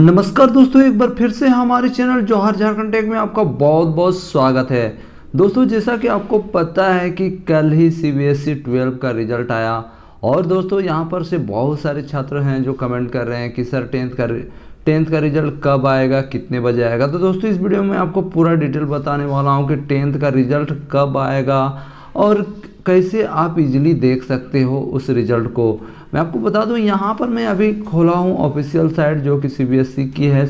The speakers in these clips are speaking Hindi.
नमस्कार दोस्तों, एक बार फिर से हमारे चैनल जौहर झारखंड टेक में आपका बहुत बहुत स्वागत है। दोस्तों, जैसा कि आपको पता है कि कल ही C B S E twelve का रिज़ल्ट आया और दोस्तों, यहाँ पर से बहुत सारे छात्र हैं जो कमेंट कर रहे हैं कि, सर, टेंथ का टेंथ का रिज़ल्ट कब आएगा? कितने बजे आएगा? तो दोस्तों, इस वीडियो में आपको पूरा डिटेल बताने वाला हूँ कि टेंथ का रिज़ल्ट कब आएगा और कैसे आप इजीली देख सकते हो उस रिज़ल्ट को? मैं आपको बता दूँ, यहाँ पर मैं अभी खोला हूँ ऑफिशियल साइट जो कि सी की है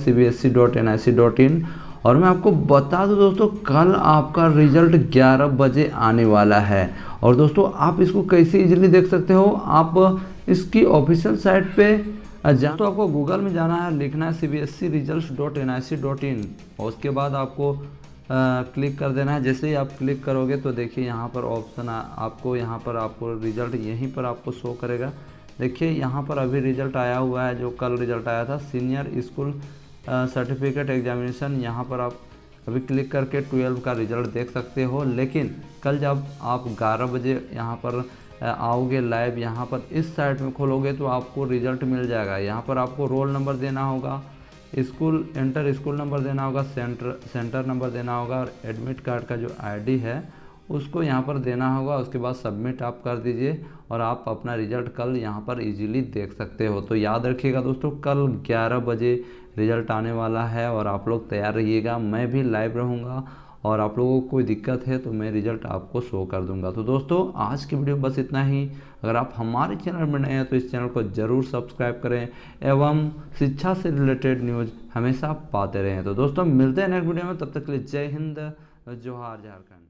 डॉट इन और मैं आपको बता दूँ दोस्तों, कल आपका रिज़ल्ट 11 बजे आने वाला है। और दोस्तों, आप इसको कैसे इजीली देख सकते हो? आप इसकी ऑफिशियल साइट पे जा तो आपको गूगल में जाना है, लिखना है C B S E result dot N I C dot in और उसके बाद आपको क्लिक कर देना है। जैसे ही आप क्लिक करोगे तो देखिए यहाँ पर ऑप्शन आपको यहाँ पर आपको रिज़ल्ट यहीं पर आपको शो करेगा। देखिए यहाँ पर अभी रिज़ल्ट आया हुआ है, जो कल रिज़ल्ट आया था। सीनियर स्कूल सर्टिफिकेट एग्जामिनेशन, यहाँ पर आप अभी क्लिक करके ट्वेल्व का रिज़ल्ट देख सकते हो। लेकिन कल जब आप ग्यारह बजे यहाँ पर आओगे लाइव, यहाँ पर इस साइट में खोलोगे तो आपको रिज़ल्ट मिल जाएगा। यहाँ पर आपको रोल नंबर देना होगा। स्कूल, इंटर स्कूल नंबर देना होगा, सेंटर सेंटर नंबर देना होगा और एडमिट कार्ड का जो आईडी है, उसको यहाँ पर देना होगा, उसके बाद सबमिट आप कर दीजिए और आप अपना रिज़ल्ट कल यहाँ पर इजीली देख सकते हो। तो याद रखिएगा दोस्तों, कल 11 बजे रिज़ल्ट आने वाला है और आप लोग तैयार रहिएगा। मैं भी लाइव रहूँगा और आप लोगों को कोई दिक्कत है तो मैं रिज़ल्ट आपको शो कर दूँगा। तो दोस्तों, आज की वीडियो बस इतना ही। अगर आप हमारे चैनल में नए हैं तो इस चैनल को ज़रूर सब्सक्राइब करें एवं शिक्षा से रिलेटेड न्यूज़ हमेशा पाते रहें। तो दोस्तों, मिलते हैं नेक्स्ट वीडियो में। तब तक के लिए जय हिंद जोहार झारखंड।